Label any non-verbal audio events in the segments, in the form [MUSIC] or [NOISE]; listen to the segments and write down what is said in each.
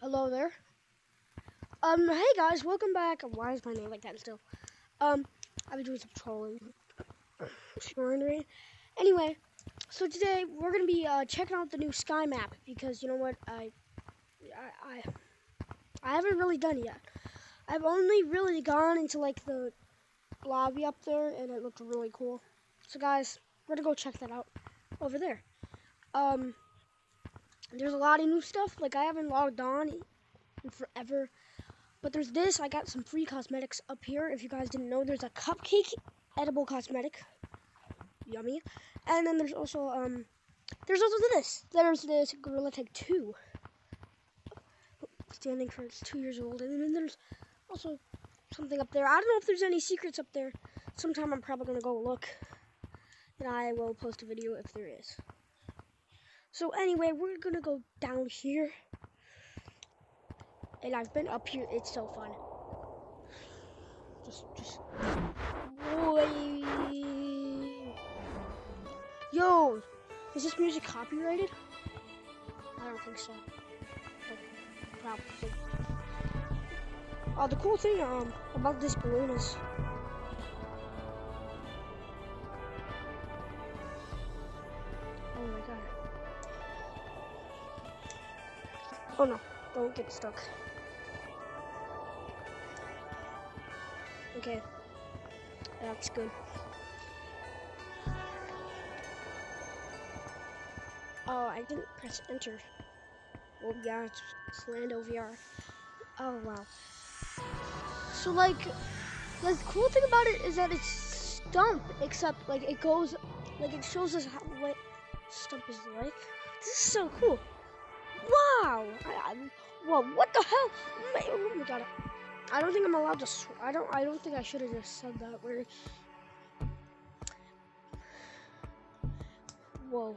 Hello there. Um, hey guys, welcome back. Why is my name like that still? Um, I've been doing some trolling. [COUGHS] Sure, Anyway, so today we're gonna be uh, checking out the new sky map because you know what I, I, I, I haven't really done it yet. I've only really gone into like the lobby up there, and it looked really cool. So guys, we're gonna go check that out over there. Um, there's a lot of new stuff. Like I haven't logged on in forever. But there's this. I got some free cosmetics up here. If you guys didn't know, there's a cupcake edible cosmetic. Yummy. And then there's also um there's also this. There's this Gorilla Tag 2. Standing for it's two years old. And then there's also something up there. I don't know if there's any secrets up there. Sometime I'm probably gonna go look. And I will post a video if there is. So anyway, we're gonna go down here. And I've been up here, it's so fun. Just, just, boy. Yo, is this music copyrighted? I don't think so. But probably. Oh, the cool thing um about this balloon is Oh no, don't get stuck. Okay, that's good. Oh, I didn't press enter. Oh yeah, it's, it's Lando VR. Oh wow. So like, the cool thing about it is that it's stump, except like it goes, like it shows us how, what stump is like. This is so cool. Wow. I, whoa, what the hell? Oh my god. I don't think I'm allowed to. Sw- I don't. I don't think I should have just said that word. Whoa.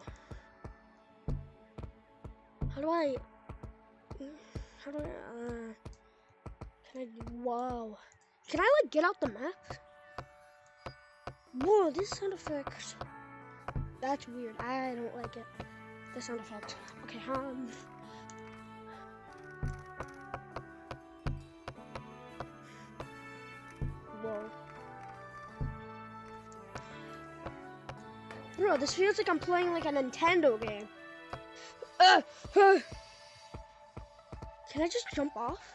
How do I? How do I? Uh, can I? Whoa. Can I like get out the map? Whoa, this sound effect. That's weird. I don't like it. The sound effect. Okay, um. Bro, this feels like I'm playing like a Nintendo game. Uh, uh. Can I just jump off?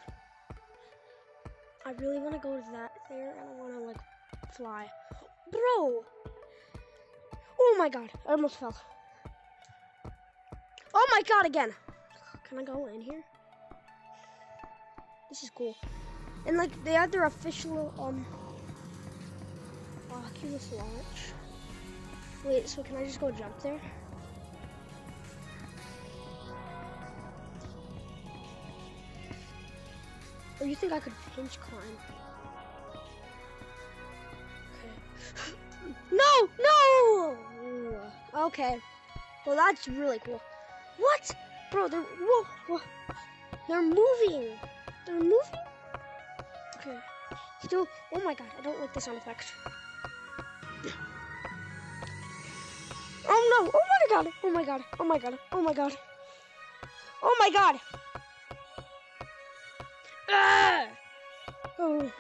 I really want to go to that there and I want to like fly. Bro! Oh my god, I almost fell. Oh my god, again. Can I go in here? This is cool. And like they have their official um Oculus launch. Wait, so can I just go jump there? Or you think I could pinch climb? Okay. [LAUGHS] no, no! Okay. Well, that's really cool. What? Bro, they're whoa, whoa. They're moving. They're moving. Okay. Still. Oh my god, I don't like the sound effect. Oh no! Oh my god! Oh my god! Oh my god! Oh my god! Oh my god! Ah! Oh.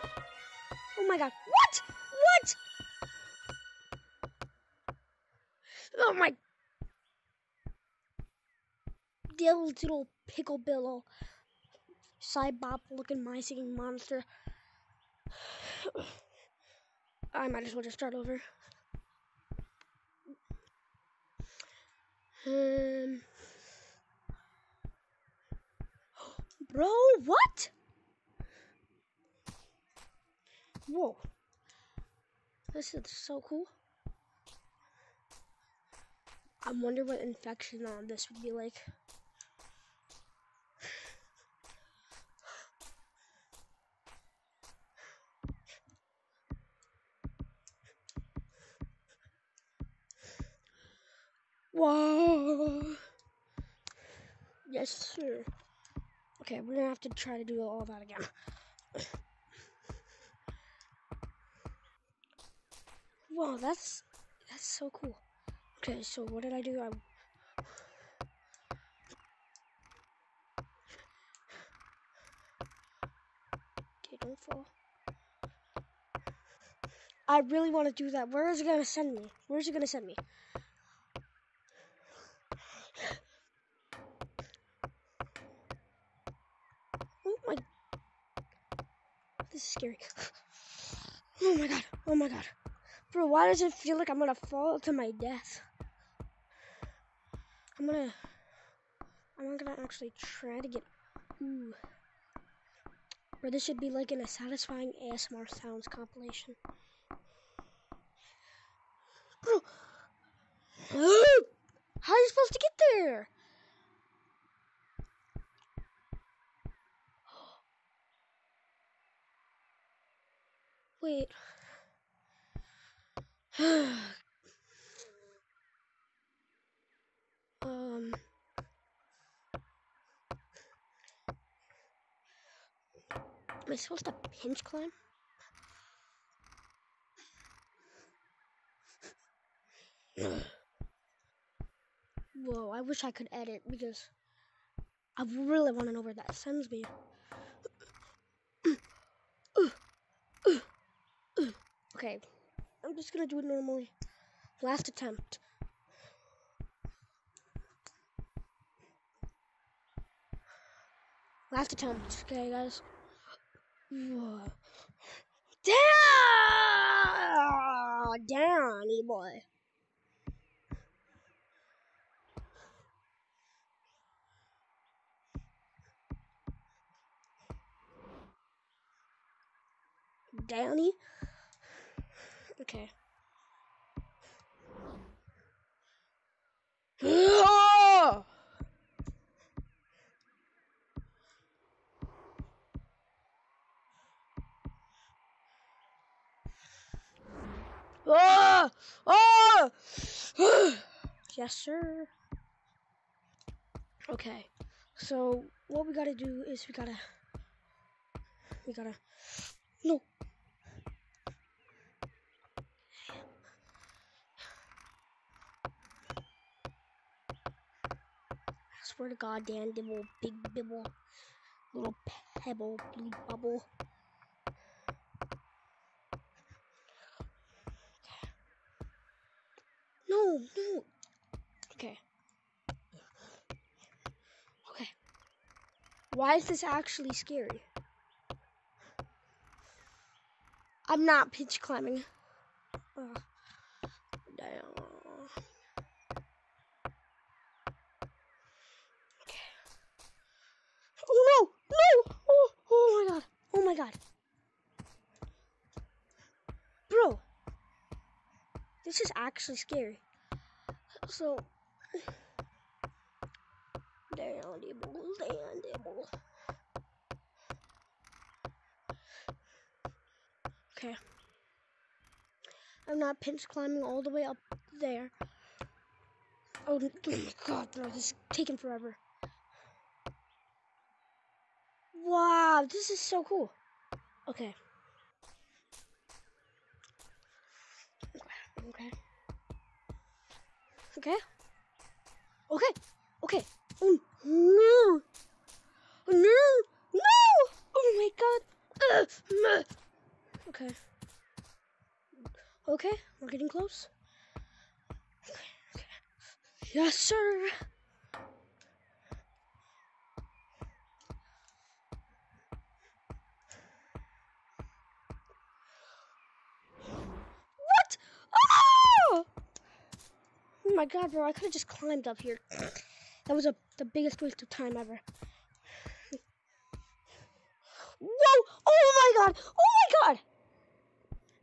Oh my god! What? What? Oh my! The little pickle billow, side bop looking my singing monster. [SIGHS] I might as well just start over. Um, [GASPS] bro, what? Whoa, this is so cool. I wonder what infection on this would be like. Whoa. Yes, sir. Okay, we're gonna have to try to do all that again. Wow, that's that's so cool. Okay, so what did I do? I Okay, don't fall. I really want to do that. Where is it to send me? Where is it to send me? Oh my. This is scary. [SIGHS] Oh my god. Oh my god. Bro, why does it feel like I'm to fall to my death? I'm to. I'm not to actually try to get. Ooh. Or this should be like in a satisfying ASMR sounds compilation. Bro, [GASPS] how are you supposed to get there? Wait. [SIGHS] um. Am I supposed to pinch climb? Whoa, I wish I could edit because I really want to know where that sends me. [CLEARS THROAT] okay, I'm just gonna do it normally. Last attempt. Last attempt, okay, guys. Down! Down, e boy. Downy. Okay. Oh! [GASPS] Oh! yes, sir. Okay. So, what we gotta do is we gotta. We gotta. No. I swear to God, Dan Dibble, big bibble, little pebble, blue bubble. No, no. Okay. Okay. Why is this actually scary? I'm not pinch climbing. Ugh. Damn. Okay. Oh no! No! Oh, oh my god. Oh my god. Bro. This is actually scary. So, damn, dibble. Okay. I'm not pinch climbing all the way up there. Oh, oh [CLEARS THROAT] my god, bro, this is taking forever. Wow, this is so cool. Okay. Okay. Okay. Okay. Okay. Oh no! Oh no! No! Oh my god! Uh, okay. Okay, we're getting close. Okay. Yes, sir. My god, bro! I could have just climbed up here. That was a the biggest waste of time ever. Whoa! Oh my god! Oh my god!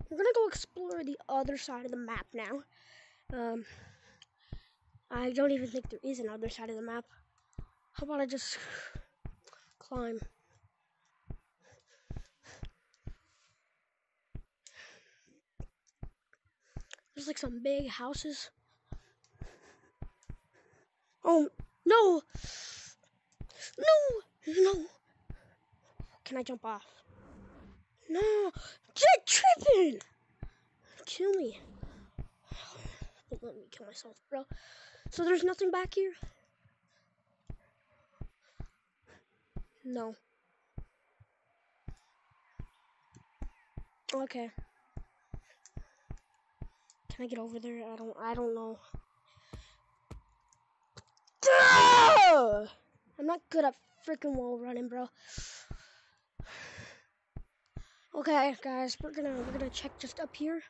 We're gonna go explore the other side of the map now. Um, I don't even think there is another side of the map. How about I just climb? There's like some big houses. Oh, no! No! No! Can I jump off? No! Jet tripping! Kill me. Don't let me kill myself, bro. So there's nothing back here? No. Okay. Can I get over there? I don't. I don't know. I'm not good at freaking wall running, bro. Okay, guys, we're gonna we're gonna check just up here,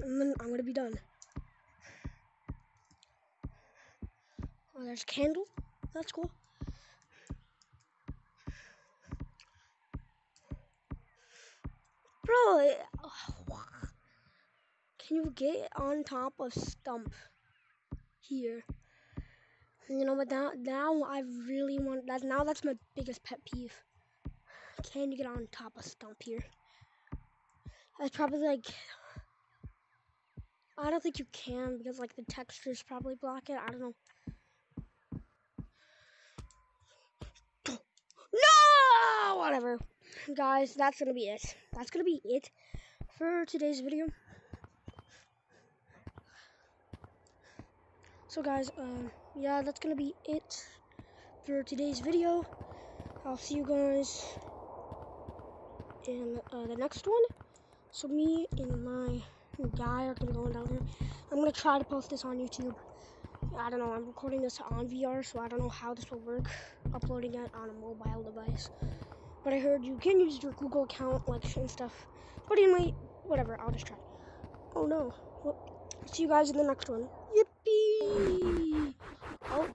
and then I'm gonna be done. Oh, there's a candle. That's cool. Bro, [SIGHS] can you get on top of stump here? You know, but now, now I really want that. Now that's my biggest pet peeve. Can you get on top of stump here? That's probably like. I don't think you can because like the textures probably block it. I don't know. No, whatever, guys. That's gonna be it. That's gonna be it for today's video. So guys, um, yeah, that's gonna be it for today's video. I'll see you guys in uh, the next one. So me and my guy are gonna go down here. I'm gonna try to post this on YouTube. I don't know. I'm recording this on VR, so I don't know how this will work. Uploading it on a mobile device. But I heard you can use your Google account, like and stuff. But anyway, whatever. I'll just try. Oh no. Well, see you guys in the next one. 好。